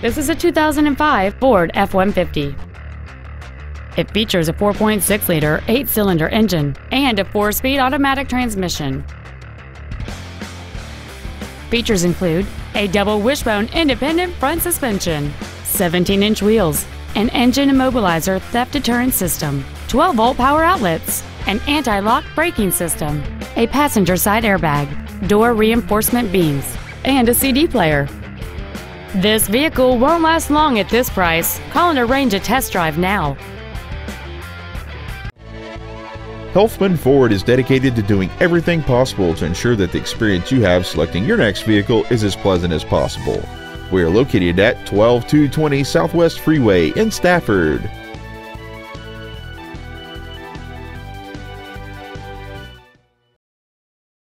This is a 2005 Ford F-150. It features a 4.6-liter eight-cylinder engine and a four-speed automatic transmission. Features include a double wishbone independent front suspension, 17-inch wheels, an engine immobilizer theft deterrent system, 12-volt power outlets, an anti-lock braking system, a passenger side airbag, door reinforcement beams, and a CD player. This vehicle won't last long at this price. Call and arrange a test drive now. Helfman Ford is dedicated to doing everything possible to ensure that the experience you have selecting your next vehicle is as pleasant as possible. We are located at 12220 Southwest Freeway in Stafford.